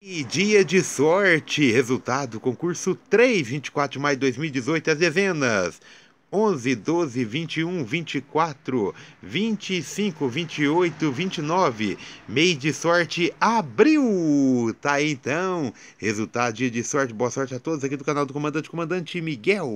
E dia de sorte, resultado, concurso 3, 24 de maio de 2018, as dezenas 11, 12, 21, 24, 25, 28, 29, mês de sorte, abril, tá aí então, resultado dia de sorte, boa sorte a todos aqui do canal do Comandante Comandante Miguel.